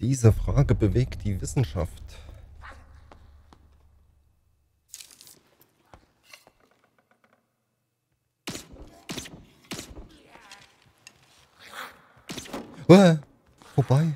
Diese Frage bewegt die Wissenschaft. Äh, vorbei.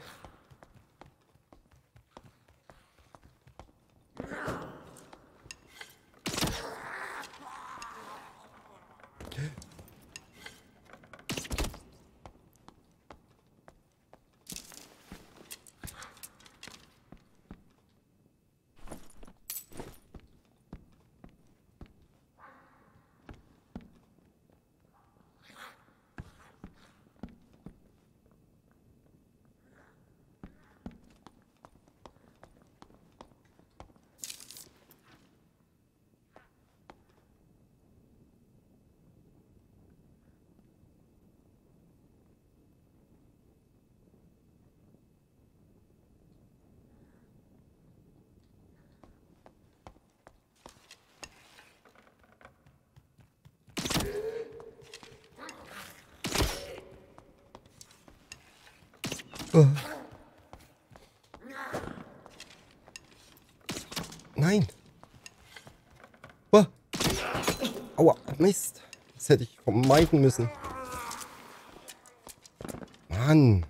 Nein. Aua, Mist. Das hätte ich vermeiden müssen. Mann.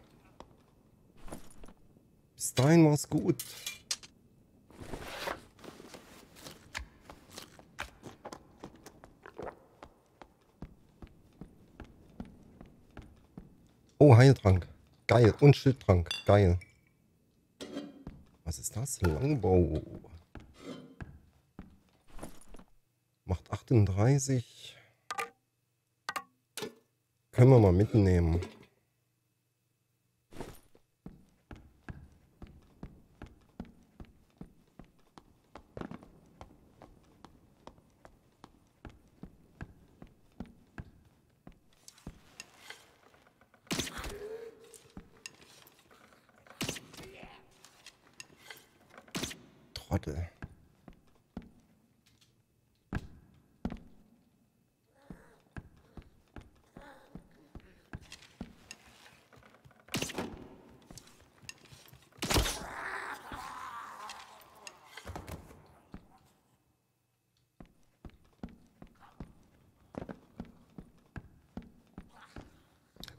Bis dahin war es gut. Oh, Heiltrank. Geil. Und Schildtrank. Geil. Was ist das? Langbau. Macht 38. Können wir mal mitnehmen. Trottel.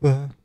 Bah.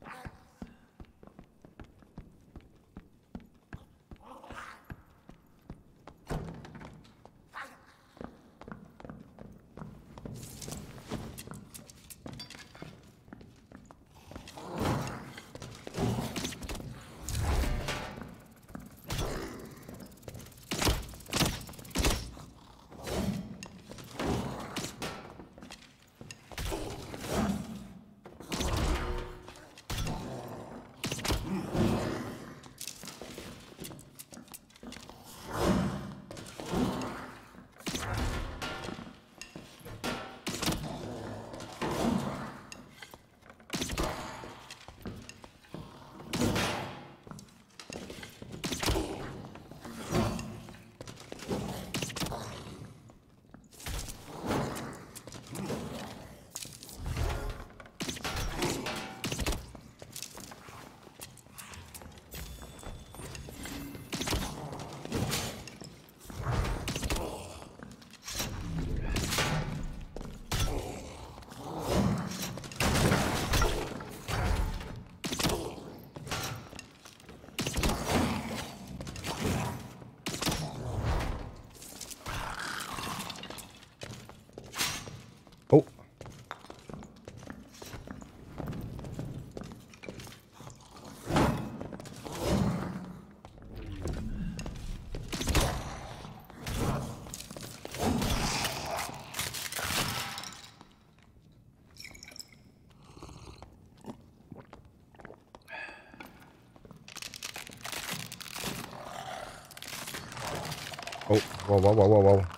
Oh, wow, wow, wow, wow, wow.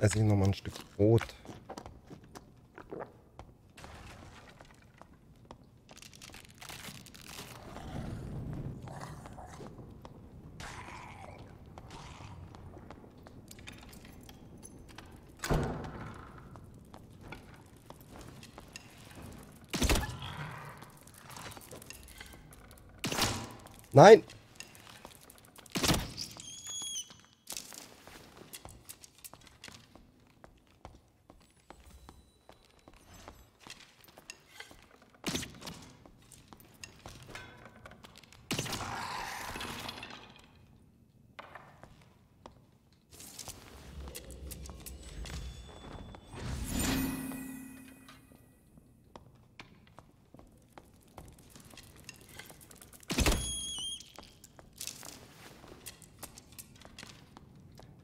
Esse ich noch mal ein Stück Brot. Nein!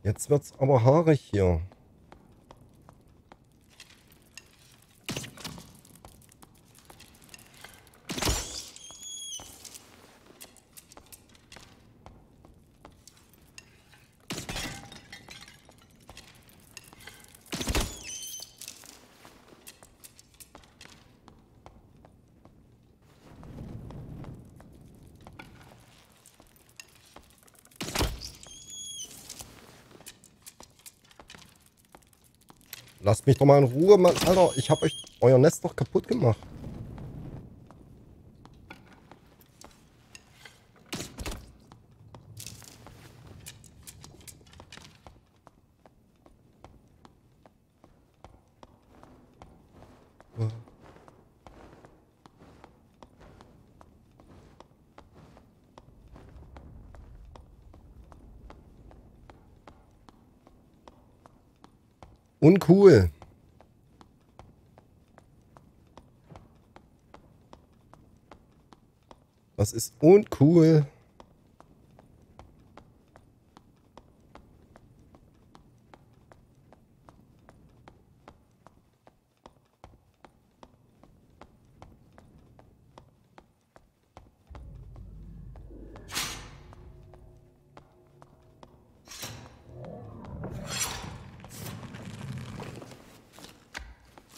Jetzt wird's aber haarig hier. Lasst mich doch mal in Ruhe, Mann. Alter, ich hab euch euer Nest doch kaputt gemacht. Uncool. Das ist uncool.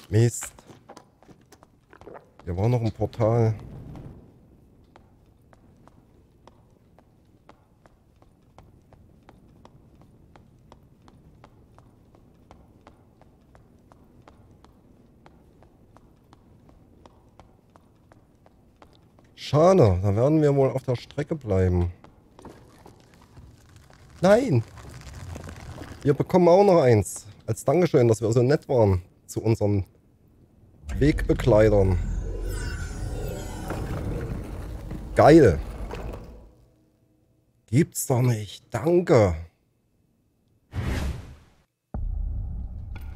Mist. Hier war noch ein Portal. Schade, da werden wir wohl auf der Strecke bleiben. Nein! Wir bekommen auch noch eins. Als Dankeschön, dass wir so nett waren zu unseren Wegbekleidern. Geil. Gibt's doch nicht. Danke.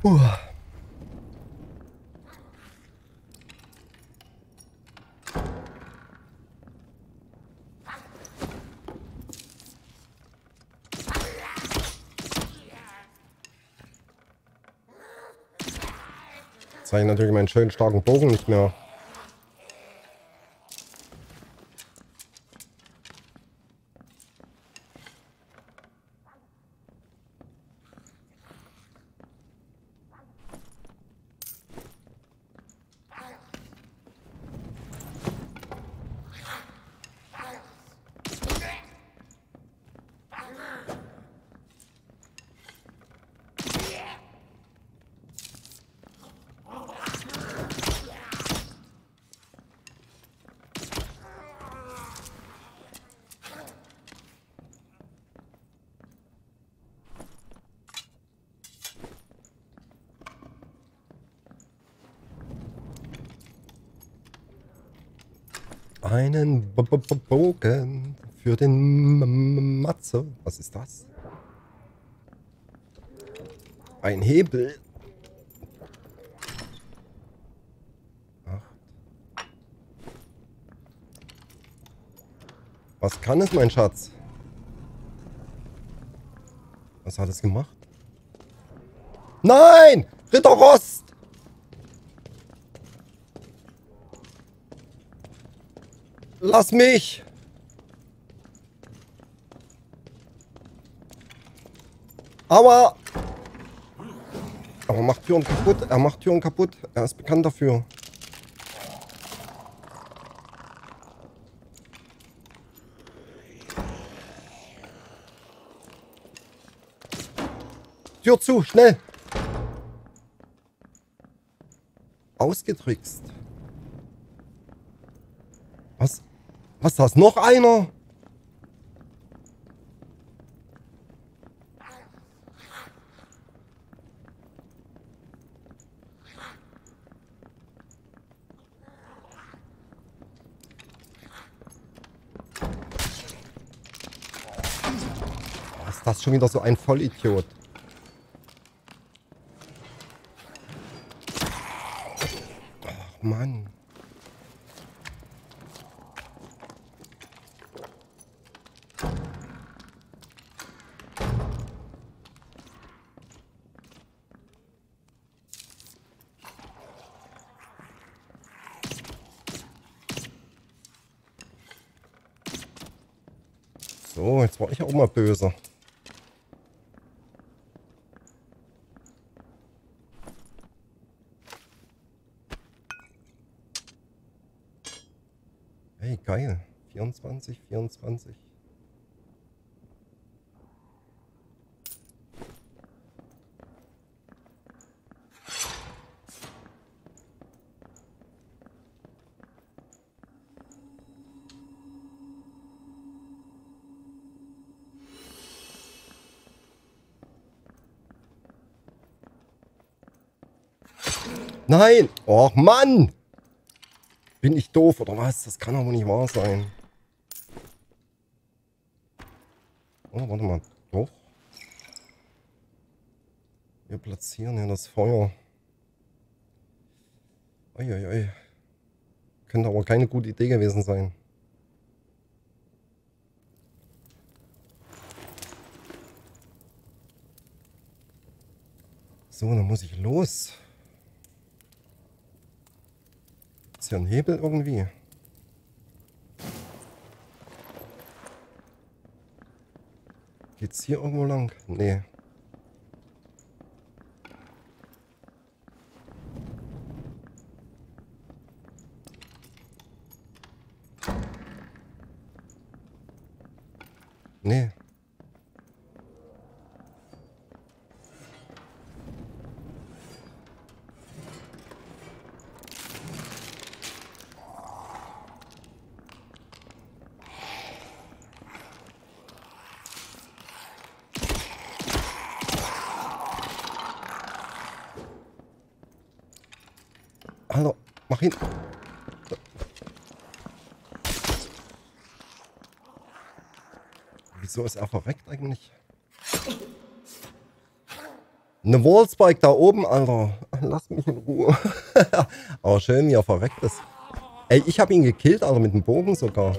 Uah. Jetzt habe ich natürlich meinen schönen starken Bogen nicht mehr. Einen B -B Bogen für den M Matze. Was ist das? Ein Hebel. Acht. Was kann es, mein Schatz? Was hat es gemacht? Nein! Ritter Rost! Lass mich! Aua! Aber macht Türen kaputt. Er macht Türen kaputt. Er ist bekannt dafür. Tür zu, schnell! Ausgetrickst. Was? Was ist das? Noch einer? Was ist das schon wieder so ein Vollidiot? Ach Mann. So, jetzt war ich auch mal böse. Hey, geil. 24, 24. Nein! Och Mann! Bin ich doof oder was? Das kann aber nicht wahr sein. Oh, warte mal. Doch. Wir platzieren hier das Feuer. Uiuiui. Könnte aber keine gute Idee gewesen sein. So, dann muss ich los. Ist hier ein Hebel irgendwie? Geht's hier irgendwo lang? Nee. Mach ihn. Wieso ist er verreckt eigentlich? Eine Wallspike da oben, Alter. Lass mich in Ruhe. Aber schön, wie er verreckt ist. Ey, ich habe ihn gekillt, Alter, mit dem Bogen sogar.